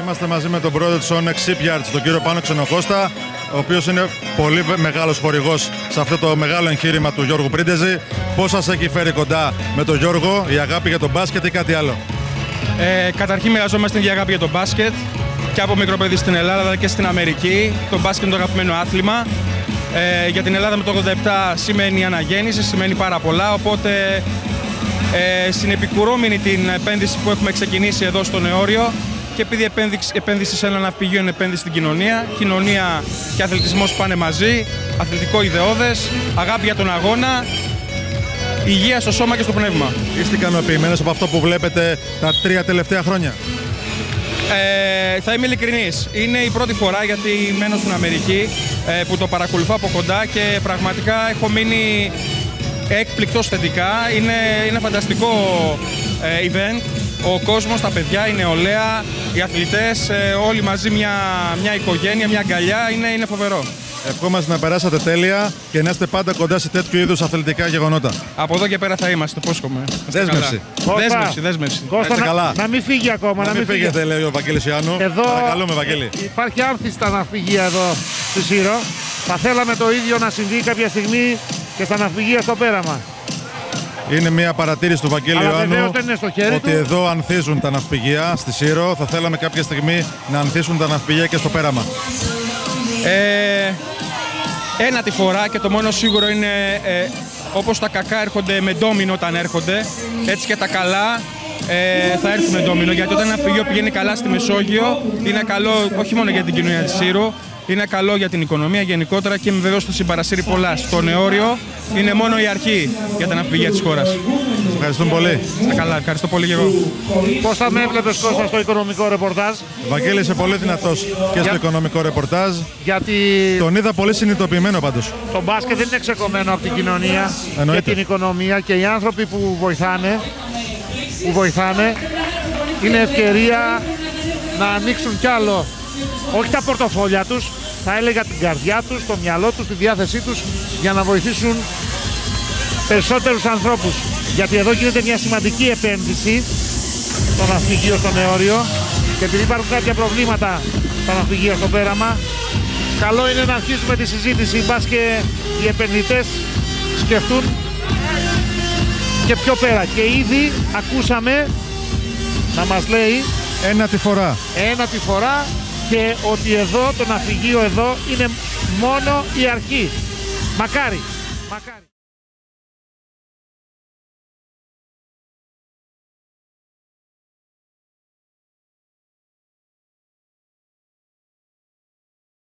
Είμαστε μαζί με τον πρόεδρο της Onyx Shipyards, τον κύριο Πάνο Ξενοκώστα, ο οποίος είναι πολύ μεγάλος χορηγός σε αυτό το μεγάλο εγχείρημα του Γιώργου Πρίντεζη. Πώς σας έχει φέρει κοντά με τον Γιώργο, η αγάπη για τον μπάσκετ ή κάτι άλλο; Ε, καταρχήν μοιραζόμαστε την αγάπη για τον μπάσκετ και από μικρό παιδί στην Ελλάδα αλλά και στην Αμερική. Το μπάσκετ είναι το αγαπημένο άθλημα. Ε, για την Ελλάδα με το 87 σημαίνει αναγέννηση, σημαίνει πάρα πολλά, οπότε ε, στην επικουρόμενη την επένδυση που έχουμε ξεκινήσει εδώ στο Νεόριο και επειδή η επένδυση σε ένα ναυπηγείο είναι επένδυση στην κοινωνία, κοινωνία και αθλητισμός πάνε μαζί, αθλητικό ιδεώδες, αγάπη για τον αγώνα, υγεία στο σώμα και στο πνεύμα. Είστε ικανοποιημένος από αυτό που βλέπετε τα τρία τελευταία χρόνια; Ε, θα είμαι ειλικρινής. Είναι η πρώτη φορά γιατί μένω στην Αμερική ε, που το παρακολουθώ από κοντά και πραγματικά έχω μείνει έκπληκτος θετικά. Είναι, είναι φανταστικό ε, event. Ο κόσμος, τα παιδιά, η νεολαία, οι αθλητές, ε, όλοι μαζί μια, μια οικογένεια, μια αγκαλιά. Είναι, είναι φοβερό. Ευχόμαστε να περάσετε τέλεια και να είστε πάντα κοντά σε τέτοιου είδους αθλητικά γεγονότα. Από εδώ και πέρα θα είμαστε, το πόσχομαι. Δέσμευση. Δέσμευση, δέσμευση. Κώστα, να, καλά. να μην φύγει ακόμα. Να, να μην φύγετε, λέει ο Βαγγέλης Ιάννου. Εδώ Παρακαλούμε, Βαγγέλη. Υπάρχει άνθη στα ναυπηγεία εδώ στη Σύρο. Θα θέλαμε το ίδιο να συμβεί κάποια στιγμή και στα ναυπηγεία στο πέραμα. Είναι μια παρατήρηση του Βαγγέλη Ιωάννου ότι εδώ ανθίζουν τα ναυπηγεία στη Σύρο. Θα θέλαμε κάποια στιγμή να ανθίσουν τα ναυπηγεία και στο πέραμα. Ε, ένα τη φορά και το μόνο σίγουρο είναι ε, όπως τα κακά έρχονται με ντόμινο όταν έρχονται, έτσι και τα καλά ε, θα έρθουν με ντόμινο. Γιατί όταν ένα ναυπηγείο πηγαίνει καλά στη Μεσόγειο, είναι καλό όχι μόνο για την κοινωνία της Σύρου, είναι καλό για την οικονομία γενικότερα και είμαι βεβαίω θα συμπαρασύρει πολλά. Στο νεόριο είναι μόνο η αρχή για τα ναυπηγεία της χώρας. Ευχαριστούμε πολύ. Στα καλά, ευχαριστώ πολύ και εγώ. Πώς θα με έβλεπες Κώστα στο οικονομικό ρεπορτάζ; Βαγγέλη, είσαι πολύ δυνατός και στο οικονομικό ρεπορτάζ. Γιατί. Τον είδα πολύ συνειδητοποιημένο πάντως. Το μπάσκετ δεν είναι ξεκομμένο από την κοινωνία Εννοείται. και την οικονομία και οι άνθρωποι που βοηθάνε, που βοηθάνε είναι ευκαιρία να ανοίξουν κι άλλο όχι τα πορτοφόλια τους, θα έλεγα την καρδιά τους, το μυαλό τους, τη διάθεσή τους για να βοηθήσουν περισσότερους ανθρώπους. Γιατί εδώ γίνεται μια σημαντική επένδυση στο ναυπηγείο στο Νεόριο και επειδή υπάρχουν κάποια προβλήματα στα ναυπηγεία στο πέραμα καλό είναι να αρχίσουμε τη συζήτηση μπας και οι επενδυτές σκεφτούν και πιο πέρα. Και ήδη ακούσαμε να μας λέει ένα τη φορά. Ένα τη φορά και ότι εδώ το ναυπηγείο εδώ είναι μόνο η αρχή. Μακάρι. Μακάρι.